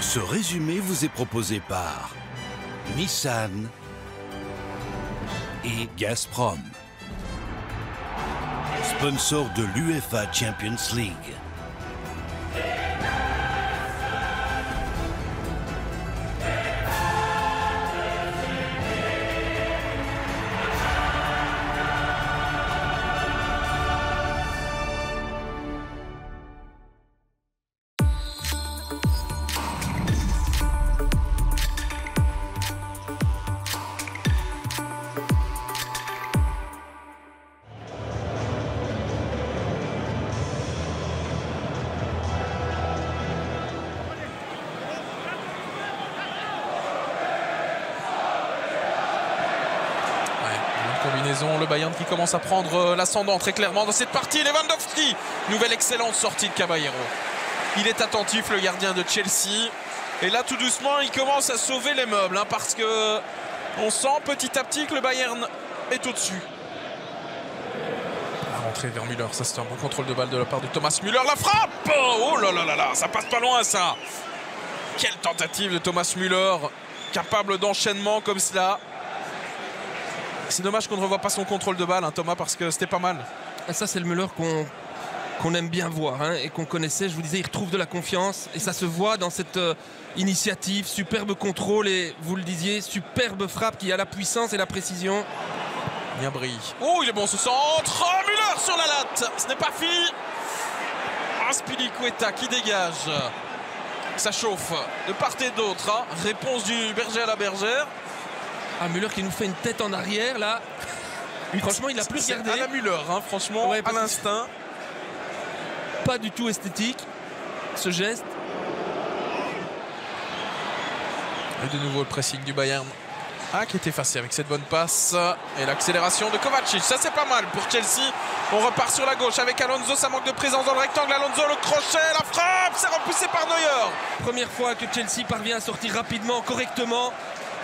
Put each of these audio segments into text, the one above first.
Ce résumé vous est proposé par Nissan et Gazprom, sponsor de l'UEFA Champions League. Combinaison, le Bayern qui commence à prendre euh, l'ascendant très clairement dans cette partie. Lewandowski, nouvelle excellente sortie de Caballero. Il est attentif, le gardien de Chelsea. Et là, tout doucement, il commence à sauver les meubles hein, parce que on sent petit à petit que le Bayern est au-dessus. La rentrée vers Müller, ça c'est un bon contrôle de balle de la part de Thomas Müller. La frappe Oh là là là là, ça passe pas loin ça Quelle tentative de Thomas Müller, capable d'enchaînement comme cela. C'est dommage qu'on ne revoie pas son contrôle de balle, hein, Thomas, parce que c'était pas mal. Et ça, c'est le Müller qu'on qu'on aime bien voir hein, et qu'on connaissait. Je vous disais, il retrouve de la confiance et ça se voit dans cette euh, initiative. Superbe contrôle et vous le disiez, superbe frappe qui a la puissance et la précision. Niabri. Oh, il est bon ce centre. Oh, Müller sur la latte. Ce n'est pas fini. Aspilicueta qui dégage. Ça chauffe de part et d'autre. Hein. Réponse du berger à la bergère. Ah, Müller qui nous fait une tête en arrière là. Franchement, il a plus regardé. À la Müller, hein, franchement, Ouais, à l'instinct. Pas du tout esthétique ce geste. Et de nouveau le pressing du Bayern. Ah, qui est effacé avec cette bonne passe. Et l'accélération de Kovacic. Ça, c'est pas mal pour Chelsea. On repart sur la gauche avec Alonso. Ça manque de présence dans le rectangle. Alonso, le crochet, la frappe. C'est repoussé par Neuer. Première fois que Chelsea parvient à sortir rapidement, correctement.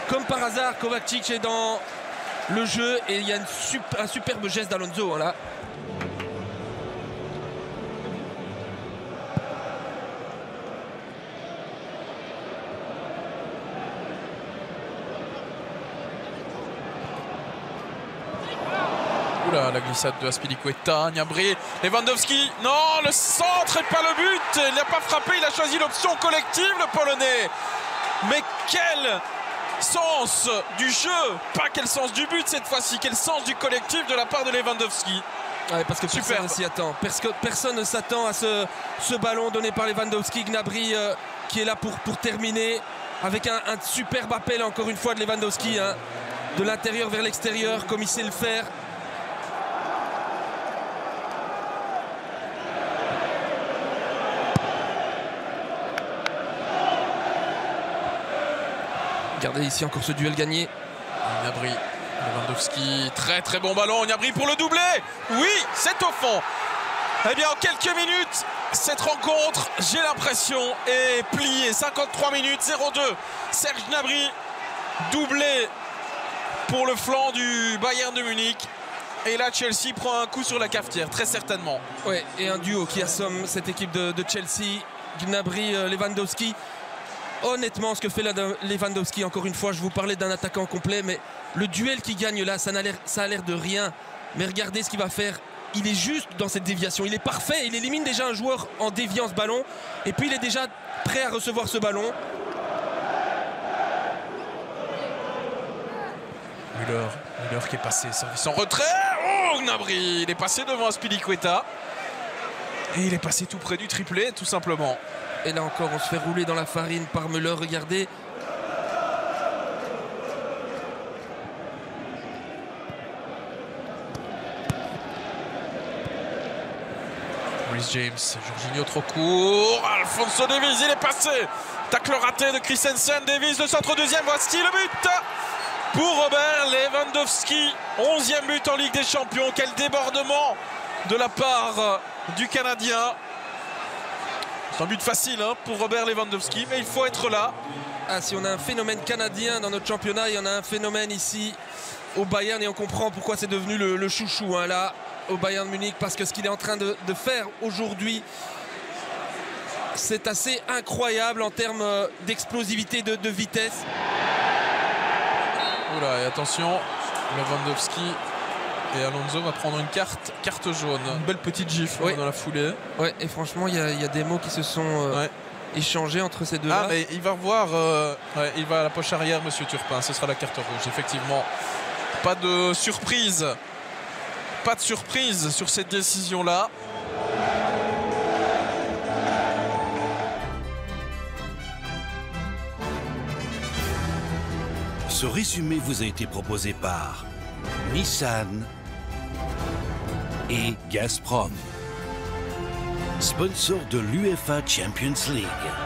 Comme par hasard, Kovacic est dans le jeu et il y a un superbe geste d'Alonso là. Oula, la glissade de Aspilicueta, Niabri, Lewandowski. Non, le centre et pas le but. Il n'a pas frappé, il a choisi l'option collective, le Polonais. Mais quel sens du jeu Pas quel sens du but cette fois-ci, quel sens du collectif de la part de Lewandowski. Ouais, parce que personne Superbe. ne s'y attend. Parce que personne ne s'attend à ce, ce ballon donné par Lewandowski. Gnabry euh, qui est là pour, pour terminer avec un, un superbe appel encore une fois de Lewandowski. hein, de l'intérieur vers l'extérieur comme il sait le faire. Regardez ici encore ce duel gagné. Gnabry, Lewandowski, très très bon ballon. Gnabry pour le doublé. Oui, c'est au fond. Eh bien, en quelques minutes, cette rencontre, j'ai l'impression, est pliée. 53 minutes, 0-2. Serge Gnabry, doublé pour le flanc du Bayern de Munich. Et là, Chelsea prend un coup sur la cafetière, très certainement. Ouais, et un duo qui assomme cette équipe de, Chelsea, Gnabry, euh, Lewandowski. Honnêtement, ce que fait Lewandowski, encore une fois, je vous parlais d'un attaquant complet, mais le duel qui gagne là, ça a l'air de rien. Mais regardez ce qu'il va faire. Il est juste dans cette déviation. Il est parfait. Il élimine déjà un joueur en déviant ce ballon. Et puis il est déjà prêt à recevoir ce ballon. Müller, Müller qui est passé, service retrait. Oh, il est passé devant Aspilicueta. Et il est passé tout près du triplé, tout simplement. Et là encore, on se fait rouler dans la farine par Müller. Regardez. Rhys James, Jorginho trop court. Alfonso Davies, il est passé. Tacle raté de Christensen. Davies, le centre deuxième. Voici le but pour Robert Lewandowski. 11e but en Ligue des Champions. Quel débordement de la part du Canadien. C'est un but facile hein, pour Robert Lewandowski, mais il faut être là. Ah, si on a un phénomène canadien dans notre championnat, il y en a un phénomène ici au Bayern et on comprend pourquoi c'est devenu le, le chouchou hein, là au Bayern Munich parce que ce qu'il est en train de, de faire aujourd'hui c'est assez incroyable en termes euh, d'explosivité, de, de vitesse. Oula, et attention, Lewandowski et Alonso va prendre une carte, carte jaune. Une belle petite gifle Oui. dans la foulée. Ouais, et franchement, il y, a- il y a des mots qui se sont euh, Ouais. échangés entre ces deux-là. Ah, mais il va revoir. euh, ouais, il va à la poche arrière, monsieur Turpin. Ce sera la carte rouge, effectivement. Pas de surprise. Pas de surprise sur cette décision-là. Ce résumé vous a été proposé par Nissan et Gazprom, sponsor de l'UEFA Champions League.